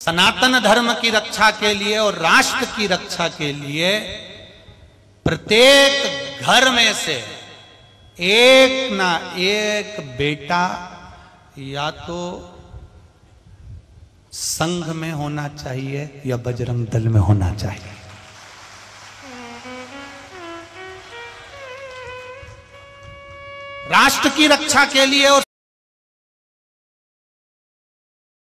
सनातन धर्म की रक्षा के लिए और राष्ट्र की रक्षा के लिए प्रत्येक घर में से एक ना एक बेटा या तो संघ में होना चाहिए या बजरंग दल में होना चाहिए। राष्ट्र की रक्षा के लिए और